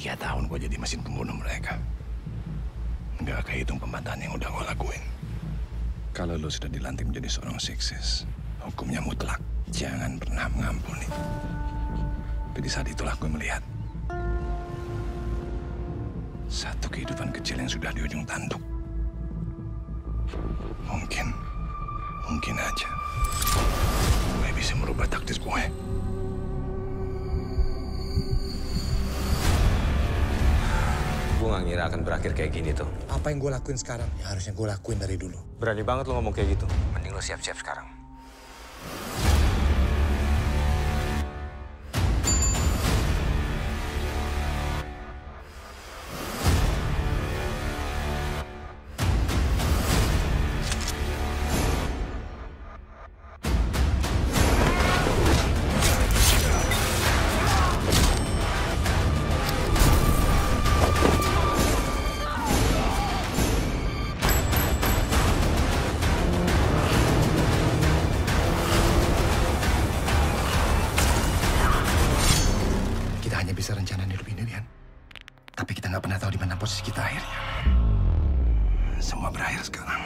Tiga tahun gue jadi mesin pembunuh mereka. Nggak kehitung pembantahan yang udah gue lakuin. Kalau lo sudah dilantik menjadi seorang sukses, hukumnya mutlak. Jangan pernah mengampuni. Tapi di saat itulah gue melihat satu kehidupan kecil yang sudah di ujung tanduk. Mungkin, mungkin aja gue bisa merubah takdir gue. Gue gak ngira akan berakhir kayak gini tuh. Apa yang gue lakuin sekarang ya harusnya gue lakuin dari dulu. Berani banget lo ngomong kayak gitu. Mending lo siap-siap sekarang. Bisa rencana hidup ini, Rian. Tapi kita nggak pernah tahu di mana posisi kita akhirnya. Semua berakhir sekarang.